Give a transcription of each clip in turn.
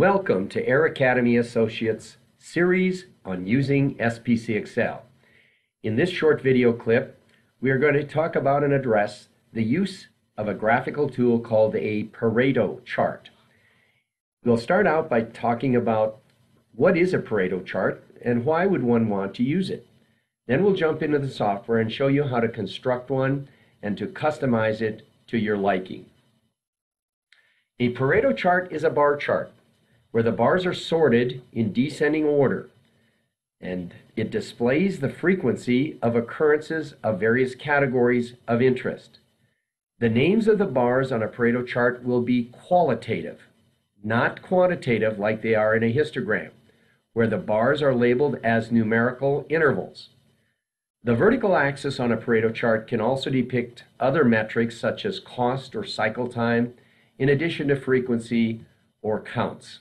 Welcome to Air Academy Associates series on using SPC XL. In this short video clip, we are going to talk about and address the use of a graphical tool called a Pareto chart. We'll start out by talking about what is a Pareto chart and why would one want to use it. Then we'll jump into the software and show you how to construct one and to customize it to your liking. A Pareto chart is a bar chart where the bars are sorted in descending order and it displays the frequency of occurrences of various categories of interest. The names of the bars on a Pareto chart will be qualitative, not quantitative like they are in a histogram, where the bars are labeled as numerical intervals. The vertical axis on a Pareto chart can also depict other metrics such as cost or cycle time, in addition to frequency or counts.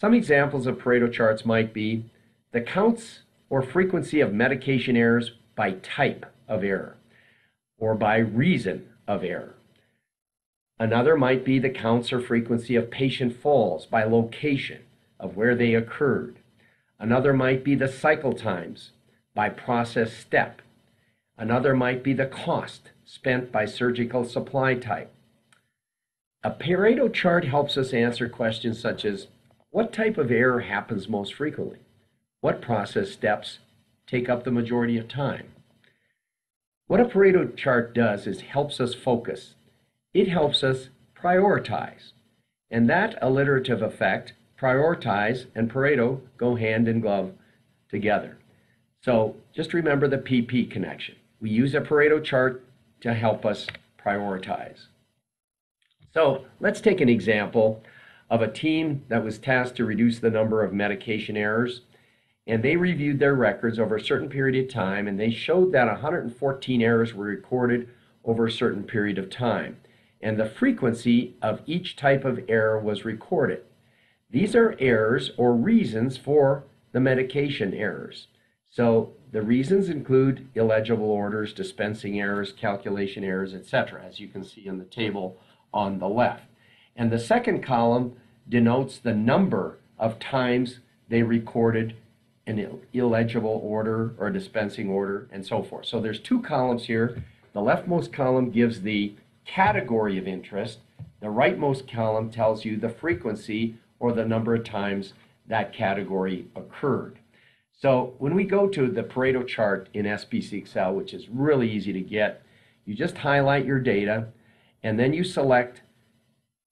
Some examples of Pareto charts might be the counts or frequency of medication errors by type of error or by reason of error. Another might be the counts or frequency of patient falls by location of where they occurred. Another might be the cycle times by process step. Another might be the cost spent by surgical supply type. A Pareto chart helps us answer questions such as what type of error happens most frequently? What process steps take up the majority of time? What a Pareto chart does is helps us focus. It helps us prioritize. And that alliterative effect, prioritize and Pareto go hand in glove together. So just remember the PP connection. We use a Pareto chart to help us prioritize. So let's take an example of a team that was tasked to reduce the number of medication errors. And they reviewed their records over a certain period of time, and they showed that 114 errors were recorded over a certain period of time. And the frequency of each type of error was recorded. These are errors or reasons for the medication errors. So the reasons include illegible orders, dispensing errors, calculation errors, etc., as you can see in the table on the left. And the second column denotes the number of times they recorded an illegible order or a dispensing order and so forth. So there's two columns here. The leftmost column gives the category of interest. The rightmost column tells you the frequency or the number of times that category occurred. So when we go to the Pareto chart in SPC XL, which is really easy to get, you just highlight your data and then you select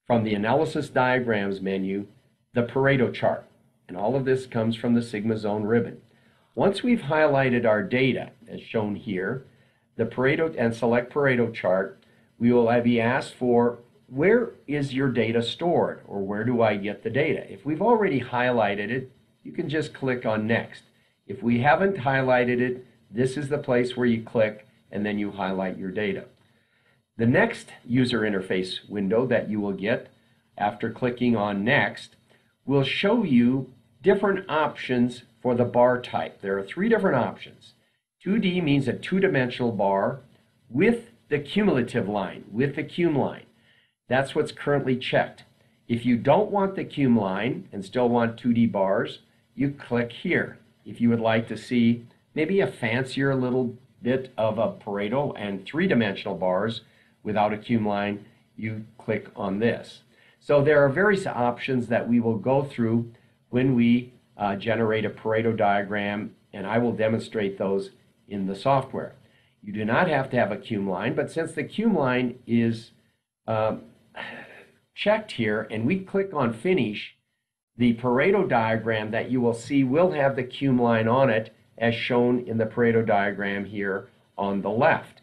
from the Analysis Diagrams menu, the Pareto chart. And all of this comes from the Sigma Zone ribbon. Once we've highlighted our data, as shown here, the Pareto and select Pareto chart, we will be asked for where is your data stored or where do I get the data? If we've already highlighted it, you can just click on next. If we haven't highlighted it, this is the place where you click and then you highlight your data. The next user interface window that you will get after clicking on Next will show you different options for the bar type. There are three different options. 2D means a two-dimensional bar with the cumulative line, with the cum line. That's what's currently checked. If you don't want the cum line and still want 2D bars, you click here. If you would like to see maybe a fancier little bit of a Pareto and three-dimensional bars, without a cum line, you click on this. So there are various options that we will go through when we uh, generate a Pareto diagram, and I will demonstrate those in the software. You do not have to have a cum line, but since the cum line is um, checked here and we click on finish, the Pareto diagram that you will see will have the cum line on it as shown in the Pareto diagram here on the left.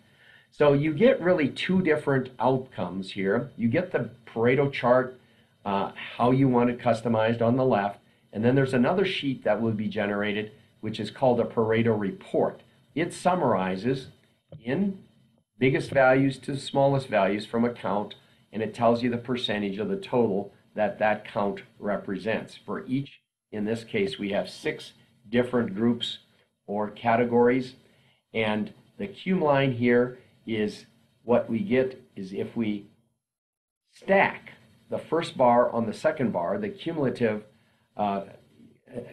So you get really two different outcomes here. You get the Pareto chart, uh, how you want it customized on the left, and then there's another sheet that will be generated, which is called a Pareto report. It summarizes in biggest values to smallest values from a count, and it tells you the percentage of the total that that count represents. For each, in this case, we have six different groups or categories, and the cum line here is what we get is if we stack the first bar on the second bar, the cumulative uh,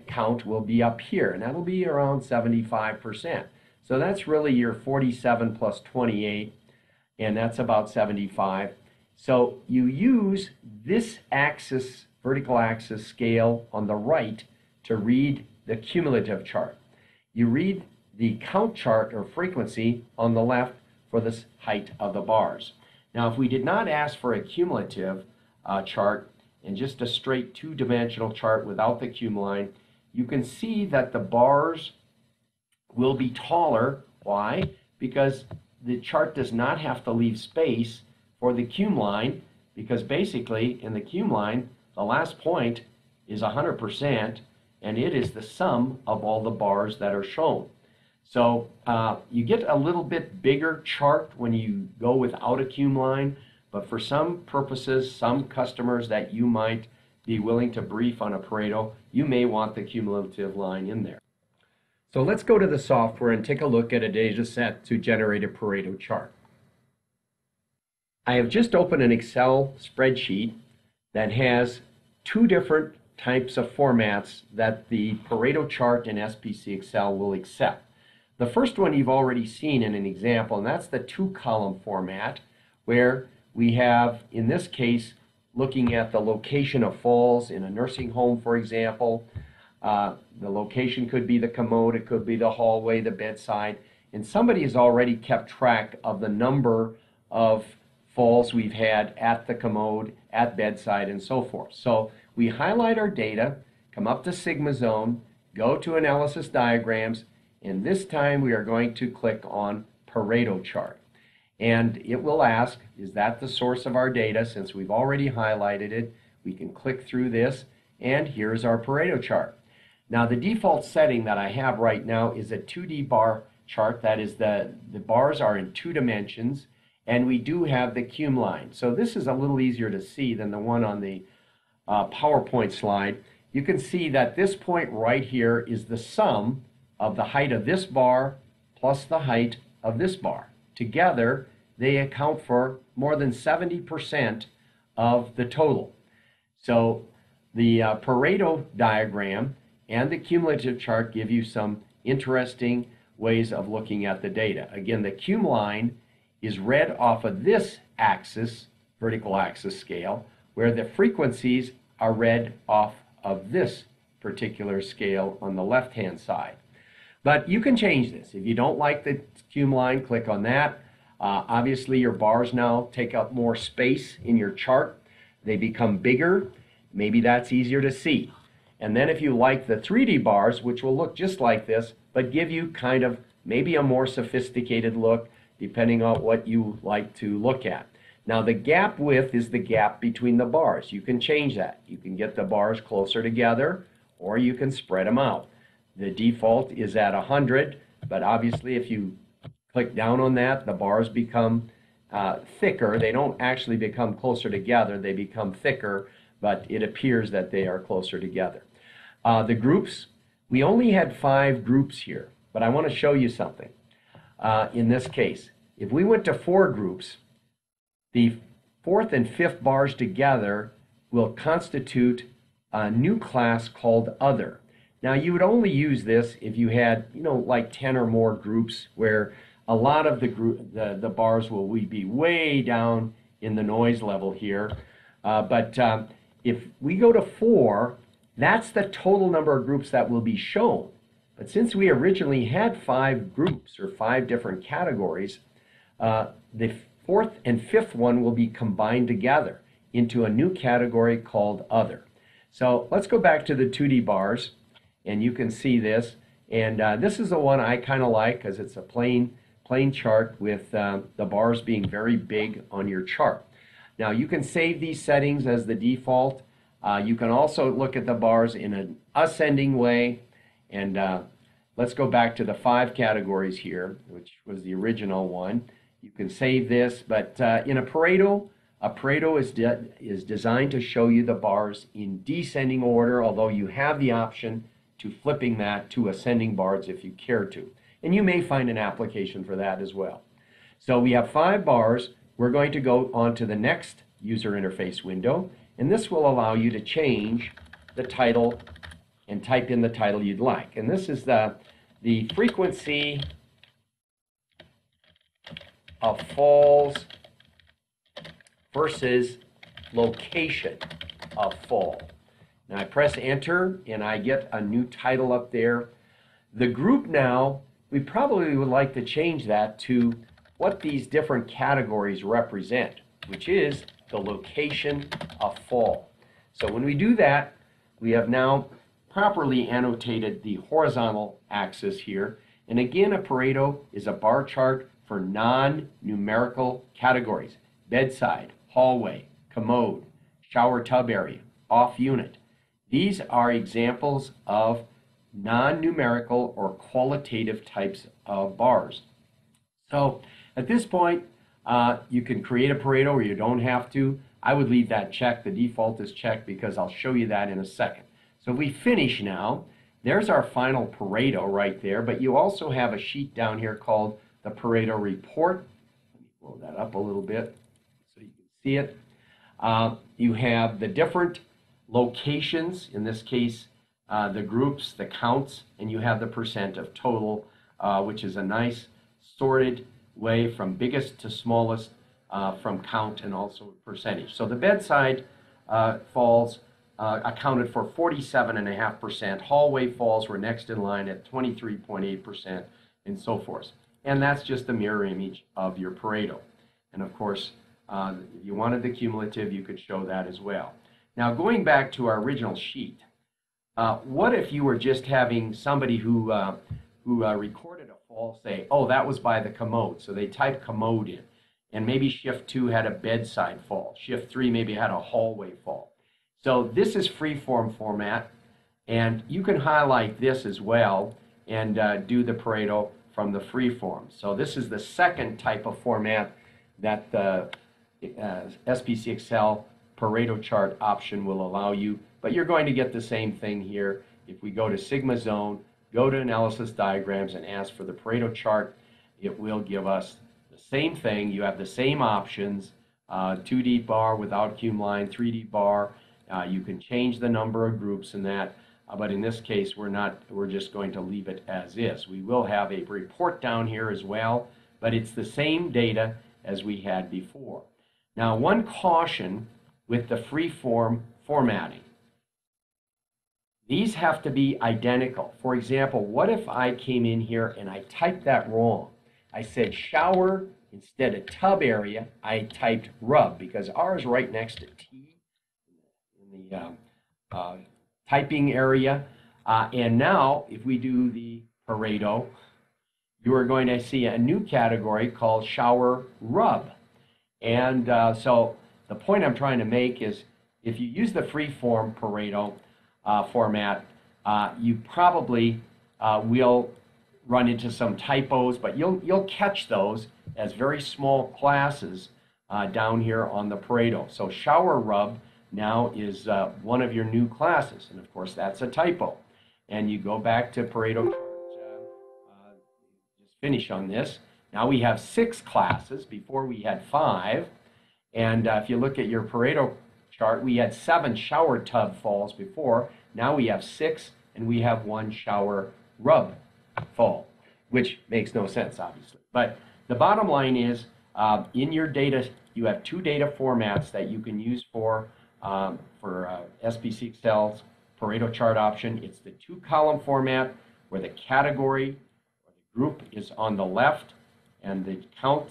count will be up here, and that'll be around 75%. So that's really your 47 plus 28, and that's about 75. So you use this axis, vertical axis scale on the right to read the cumulative chart. You read the count chart or frequency on the left for the height of the bars. Now, if we did not ask for a cumulative uh, chart and just a straight two-dimensional chart without the cum line, you can see that the bars will be taller. Why? Because the chart does not have to leave space for the cum line because basically in the cum line, the last point is 100% and it is the sum of all the bars that are shown. So uh, you get a little bit bigger chart when you go without a cum line, but for some purposes, some customers that you might be willing to brief on a Pareto, you may want the cumulative line in there. So let's go to the software and take a look at a data set to generate a Pareto chart. I have just opened an Excel spreadsheet that has two different types of formats that the Pareto chart in SPC XL will accept. The first one you've already seen in an example, and that's the two-column format, where we have, in this case, looking at the location of falls in a nursing home, for example. Uh, the location could be the commode, it could be the hallway, the bedside, and somebody has already kept track of the number of falls we've had at the commode, at bedside, and so forth. So we highlight our data, come up to Sigma Zone, go to Analysis Diagrams, and this time we are going to click on Pareto Chart. And it will ask, is that the source of our data? Since we've already highlighted it, we can click through this, and here's our Pareto chart. Now, the default setting that I have right now is a 2D bar chart. That is, the, the bars are in two dimensions, and we do have the cum line. So this is a little easier to see than the one on the uh, PowerPoint slide. You can see that this point right here is the sum of the height of this bar plus the height of this bar. Together, they account for more than 70% of the total. So the uh, Pareto diagram and the cumulative chart give you some interesting ways of looking at the data. Again, the cum line is read off of this axis, vertical axis scale, where the frequencies are read off of this particular scale on the left-hand side. But you can change this. If you don't like the cum line, click on that. Uh, obviously, your bars now take up more space in your chart. They become bigger. Maybe that's easier to see. And then if you like the 3D bars, which will look just like this, but give you kind of maybe a more sophisticated look, depending on what you like to look at. Now the gap width is the gap between the bars. You can change that. You can get the bars closer together, or you can spread them out. The default is at 100, but obviously if you click down on that, the bars become uh, thicker. They don't actually become closer together, they become thicker, but it appears that they are closer together. Uh, the groups, we only had five groups here, but I want to show you something. Uh, in this case, if we went to four groups, the fourth and fifth bars together will constitute a new class called other. Now you would only use this if you had, you know, like 10 or more groups where a lot of the group, the, the bars will be way down in the noise level here. Uh, but um, if we go to four, that's the total number of groups that will be shown. But since we originally had five groups or five different categories, uh, the fourth and fifth one will be combined together into a new category called other. So let's go back to the 2D bars and you can see this. And uh, this is the one I kind of like because it's a plain plain chart with uh, the bars being very big on your chart. Now you can save these settings as the default. Uh, you can also look at the bars in an ascending way. And uh, let's go back to the five categories here, which was the original one. You can save this, but uh, in a Pareto, a Pareto is, de is designed to show you the bars in descending order, although you have the option to flipping that to ascending bars if you care to. And you may find an application for that as well. So we have five bars. We're going to go on to the next user interface window. And this will allow you to change the title and type in the title you'd like. And this is the, the frequency of falls versus location of fall. Now I press enter and I get a new title up there. The group now, we probably would like to change that to what these different categories represent, which is the location of fall. So when we do that, we have now properly annotated the horizontal axis here. And again, a Pareto is a bar chart for non-numerical categories. Bedside, hallway, commode, shower tub area, off unit. These are examples of non-numerical or qualitative types of bars. So at this point, uh, you can create a Pareto or you don't have to. I would leave that checked. The default is checked because I'll show you that in a second. So we finish now. There's our final Pareto right there, but you also have a sheet down here called the Pareto report. Let me blow that up a little bit so you can see it. Uh, you have the different locations, in this case, uh, the groups, the counts, and you have the percent of total, uh, which is a nice sorted way from biggest to smallest uh, from count and also percentage. So the bedside uh, falls uh, accounted for 47.5%. Hallway falls were next in line at 23.8%, and so forth. And that's just the mirror image of your Pareto. And of course, uh, if you wanted the cumulative, you could show that as well. Now, going back to our original sheet, uh, what if you were just having somebody who, uh, who uh, recorded a fall say, oh, that was by the commode. So they type commode in. And maybe shift two had a bedside fall. Shift three maybe had a hallway fall. So this is free-form format. And you can highlight this as well and uh, do the Pareto from the free form. So this is the second type of format that the uh, SPC XL Pareto chart option will allow you, but you're going to get the same thing here. If we go to Sigma Zone, go to Analysis Diagrams and ask for the Pareto chart, it will give us the same thing. You have the same options, uh, 2D bar without cum line, 3D bar. Uh, you can change the number of groups in that. Uh, but in this case, we're not, we're just going to leave it as is. We will have a report down here as well, but it's the same data as we had before. Now, one caution with the free-form formatting. These have to be identical. For example, what if I came in here and I typed that wrong? I said shower instead of tub area, I typed rub because R is right next to T in the um, uh, typing area. Uh, and now, if we do the Pareto, you are going to see a new category called shower rub. And uh, so the point I'm trying to make is if you use the free-form Pareto uh, format, uh, you probably uh, will run into some typos, but you'll, you'll catch those as very small classes uh, down here on the Pareto. So shower rub now is uh, one of your new classes. And of course, that's a typo. And you go back to Pareto uh, just finish on this. Now we have six classes. Before we had five. And uh, if you look at your Pareto chart, we had seven shower tub falls before. Now we have six, and we have one shower rub fall, which makes no sense, obviously. But the bottom line is, uh, in your data, you have two data formats that you can use for um, for uh, SPC XL's Pareto chart option. It's the two column format where the category or the group is on the left and the count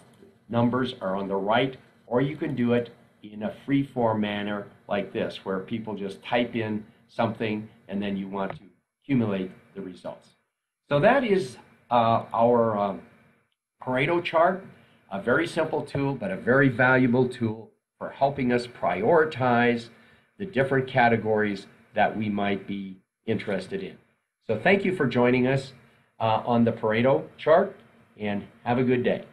numbers are on the right, or you can do it in a free form manner like this, where people just type in something and then you want to accumulate the results. So that is uh, our um, Pareto chart, a very simple tool, but a very valuable tool for helping us prioritize the different categories that we might be interested in. So thank you for joining us uh, on the Pareto chart and have a good day.